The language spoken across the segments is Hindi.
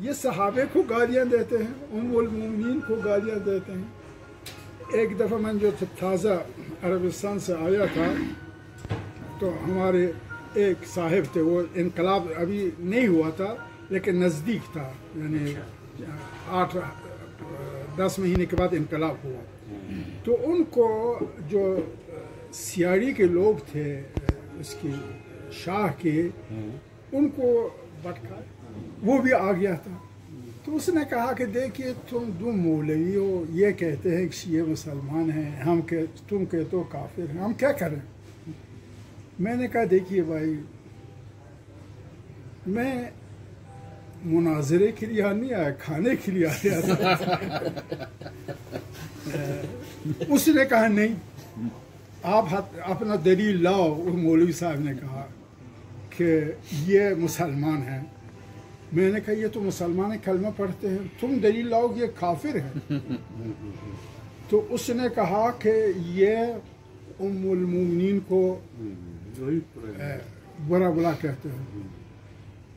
ये सहाबे को गालियाँ देते हैं उमुल को गालियाँ देते हैं। एक दफ़ा मैं जो ताज़ा अरबिस्तान से आया था तो हमारे एक साहिब थे, वो इनकलाब अभी नहीं हुआ था, लेकिन नज़दीक था, यानी आठ, दस महीने के बाद इनकलाब हुआ। तो उनको जो सियाड़ी के लोग थे उसकी शाह के, उनको भटका वो भी आ गया था। तो उसने कहा कि देखिए, तुम दो मौलवी हो ये कहते हैं कि ये मुसलमान हैं। हम कह तुम कहते हो काफिर हैं। हम क्या करें? मैंने कहा, देखिए भाई, मैं मुनाजरे के लिए नहीं आया, खाने के लिए आया था। उसने कहा, नहीं, आप अपना दलील लाओ। मौलवी साहब ने कहा कि ये मुसलमान हैं। मैंने कहा ये तो मुसलमान कलमा पढ़ते हैं। तुम दलील लाओ ये काफिर है। तो उसने कहा कि ये उमुलमोमिन को बुरा बुरा कहते हैं।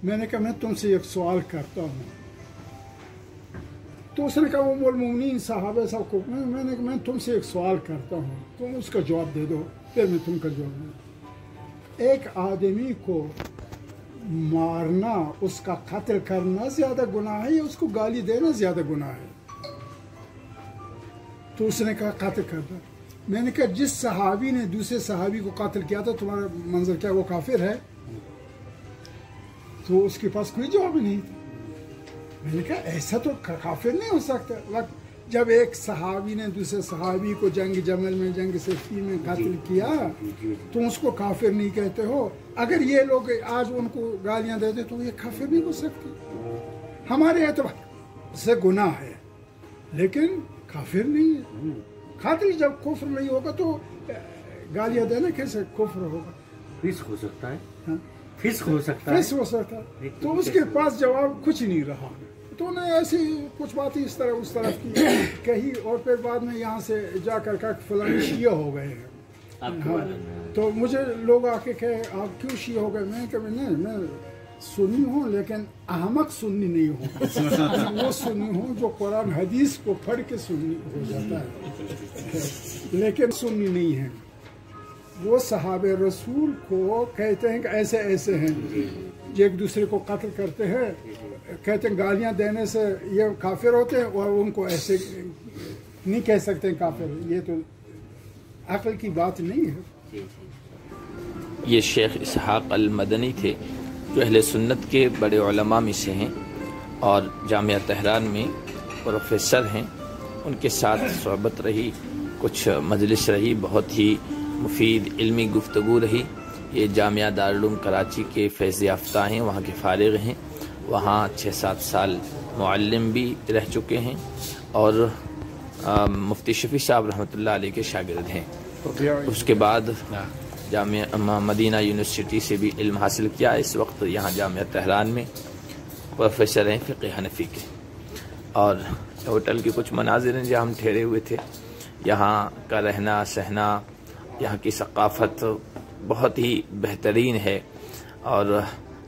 मैंने कहा मैं तुमसे एक सवाल करता हूँ। तो उसने कहा वो मोमिन साहब साहब को मैं मैंने कहा मैं तुमसे एक सवाल करता हूँ। तुम उसका जवाब दे दो फिर मैं तुमका जवाब दूँ एक आदमी को मारना, उसका कत्ल करना ज़्यादा गुनाह है, या उसको गाली देना ज़्यादा गुनाह है? तो उसने कहा, कत्ल करना मैंने कहा, जिस सहाबी ने दूसरे सहाबी को कत्ल किया था, तुम्हारा मंजर क्या वो काफिर है? तो उसके पास कोई जवाब नहीं था। मैंने कहा, ऐसा तो काफिर नहीं हो सकता। जब एक सहाबी ने दूसरे सहाबी को जंग जमल में जंग सफी में कत्ल किया तो उसको काफिर नहीं कहते हो। अगर ये लोग आज उनको गालियाँ देते तो ये काफिर नहीं हो सकते। हमारे एतबार से गुनाह है लेकिन काफिर नहीं है। खातिर जब कुफ्र नहीं होगा तो गालियाँ देना कैसे कुफ्र होगा? फिस्क हो सकता है। हाँ? फिस्क हो सकता है। फिस्क हो सकता है। तो उसके पास जवाब कुछ नहीं रहा। तो उन्हें ऐसी कुछ बातें इस तरह उस तरफ़ की कही और फिर बाद में यहाँ से जाकर का फलानी शिया हो गए हैं। हाँ, तो मुझे लोग आके कहे आप क्यों शिया हो गए? मैं कभी नहीं मैं सुन्नी हूँ लेकिन अहमक सुन्नी नहीं हूँ। वो सुन्नी हूँ जो कुरान हदीस को पढ़ के सुन्नी हो जाता है। लेकिन सुन्नी नहीं है। वो सहाब रसूल को कहते हैं कि ऐसे ऐसे हैं। जो एक दूसरे को कत्ल करते हैं, कहते हैं, गालियाँ देने से ये काफिर होते हैं और उनको ऐसे नहीं कह सकते काफिर। ये तो अकल की बात नहीं है। ये शेख इसहाक अल मदनी थे, जो अहल सुन्नत के बड़े उलमा में से हैं और जामिया तहरान में प्रोफेसर हैं। उनके साथ सोहबत रही, कुछ मजलिस रही, बहुत ही मुफीद इल्मी गुफ्तगु रही। ये जामिया दारूम कराची के फैज़ याफ्ता हैं वहाँ के फारग हैं। वहाँ छः सात साल मुअल्लिम भी रह चुके हैं और आ, मुफ्ती शफ़ी साहब अलैह के शागिर्द हैं। उसके बाद जामिया मदीना यूनिवर्सिटी से भी इल्म हासिल किया। इस वक्त यहाँ जामिया तहरान में प्रोफेसर हैं फ़िक़ हनफी के। और होटल के कुछ मनाजिर हैं जहाँ हम ठहरे हुए थे। यहाँ का रहना सहना यहाँ की सकाफ़त बहुत ही बेहतरीन है और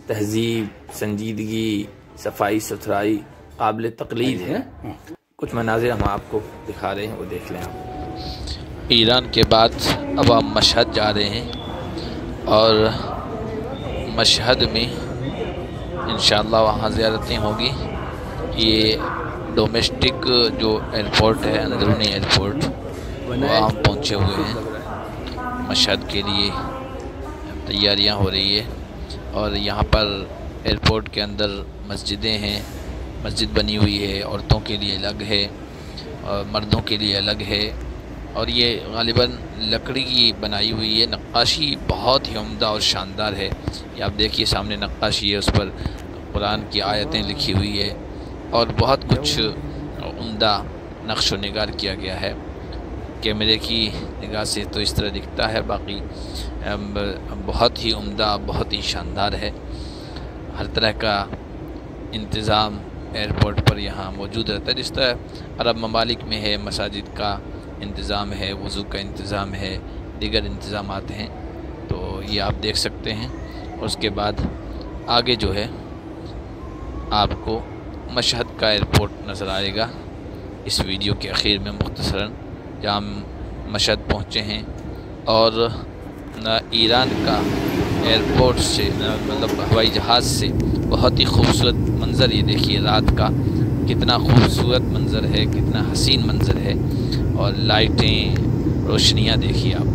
तहजीब संजीदगी सफ़ाई सुथराई काबिल तकलीद है कुछ मनाजिर हम आपको दिखा रहे हैं वो देख लें आप। ईरान के बाद अब हम मशहद जा रहे हैं और मशहद में इन वहाँ ज़्यारतें होगी। ये डोमेस्टिक जो एयरपोर्ट है अंदरूनी एयरपोर्ट वहाँ हम पहुँचे हुए हैं मशहद के लिए। तैयारियाँ हो रही है और यहाँ पर एयरपोर्ट के अंदर मस्जिदें हैं, मस्जिद बनी हुई है, औरतों के लिए अलग है और मर्दों के लिए अलग है और ये गालिबा लकड़ी की बनाई हुई है, नक्काशी बहुत ही उम्दा और शानदार है। ये आप देखिए सामने नक्काशी है, उस पर कुरान की आयतें लिखी हुई है और बहुत कुछ उम्दा नक्श नगार किया गया है। कैमरे की निगाह से तो इस तरह दिखता है, बाकी बहुत ही उम्दा, बहुत ही शानदार है। हर तरह का इंतज़ाम एयरपोर्ट पर यहाँ मौजूद रहता है, जिस तरह अरब ममालिक में है, मसाजिद का इंतज़ाम है, वज़ू का इंतज़ाम है, दीगर इंतज़ाम हैं तो ये आप देख सकते हैं। उसके बाद आगे जो है, आपको मशहद का एयरपोर्ट नज़र आएगा। इस वीडियो के अखीर में मुख्तसरा जहाँ हम मशद पहुँचे हैं और ईरान का एयरपोर्ट से मतलब हवाई जहाज़ से बहुत ही खूबसूरत मंज़र ये देखिए रात का। कितना खूबसूरत मंज़र है, कितना हसीन मंज़र है और लाइटें, रोशनियाँ देखिए आप।